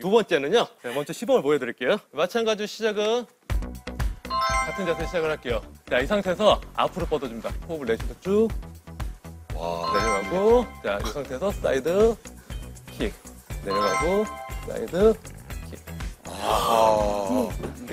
두 번째는요. 자, 먼저 시범을 보여드릴게요. 마찬가지로 시작은 같은 자세 시작을 할게요. 자, 이 상태에서 앞으로 뻗어줍니다. 호흡을 내쉬면서 쭉 내려가고, 자, 이 상태에서 사이드 킥 내려가고, 사이드 킥.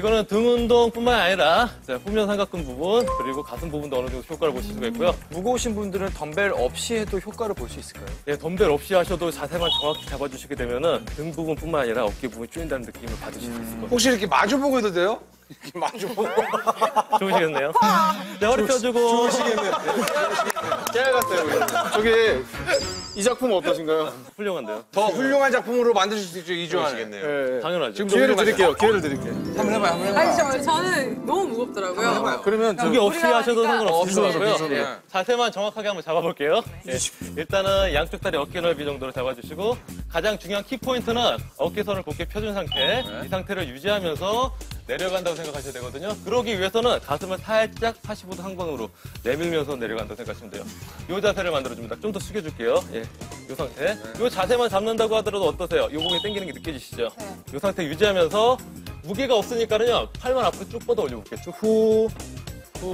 이거는 등 운동뿐만 아니라 자, 후면 삼각근 부분 그리고 가슴 부분도 어느 정도 효과를 보실 수가 있고요. 무거우신 분들은 덤벨 없이 해도 효과를 볼 수 있을까요? 예, 덤벨 없이 하셔도 자세만 정확히 잡아주시게 되면은 등 부분뿐만 아니라 어깨 부분이 조인다는 느낌을 받으실 수 있을 겁니다. 혹시 이렇게 마주 보고 해도 돼요? 이렇게 마주 보고. 좋으시겠네요. 자, 허리 펴주고. 깨알 같아요. 우리. 저기 이 작품 어떠신가요? 훌륭한데요. 더 훌륭한 작품으로 만드실 수 있죠 이주환. 네. 당연하죠. 지금 기회를 드릴게요. 기회를 드릴게요. 한번 해봐요. 한번 해봐요. 아니 저, 저는 너무 무겁더라고요. 그러면 저 무게 없이 하셔도 상관없으실 것 같고요. 예. 자세만 정확하게 한번 잡아볼게요. 예. 일단은 양쪽 다리 어깨 넓이 정도로 잡아주시고 가장 중요한 키포인트는 어깨선을 곧게 펴준 상태. 이 상태를 유지하면서 내려간다고 생각하셔야 되거든요. 그러기 위해서는 가슴을 살짝 45도 한광으로 내밀면서 내려간다고 생각하시면 돼요. 이 자세를 만들어줍니다. 좀 더 숙여줄게요. 예. 이 상태. 이 자세만 잡는다고 하더라도 어떠세요? 이 몸이 당기는 게 느껴지시죠? 이 상태 유지하면서 무게가 없으니까는요. 팔만 앞으로 쭉 뻗어 올려볼게요. 쭉 후.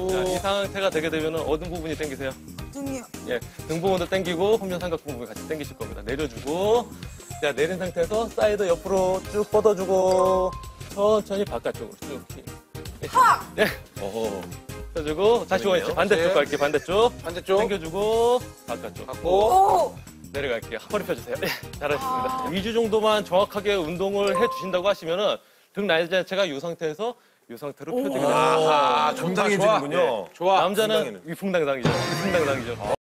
자, 이 상태가 되게 되면 어느 부분이 당기세요? 등이요. 예, 등 부분도 당기고 후면 삼각 부분이 같이 당기실 겁니다. 내려주고 자 내린 상태에서 사이드 옆으로 쭉 뻗어주고 천천히 바깥쪽으로 쭉. 예. 펴주고 다시 원위치 반대쪽 네. 갈게요. 반대쪽. 반대쪽. 당겨주고 바깥쪽. 갖고. 오! 내려갈게요. 허리 펴주세요. 예, 잘하셨습니다. 2주 정도만 정확하게 운동을 해주신다고 하시면은 등 라인 자체가 이 상태에서 이 상태로 펴지게 됩니다. 아, 좋다, 좋아. 당당해지는군요. 좋아. 남자는 위풍당당이죠. 위풍당당이죠.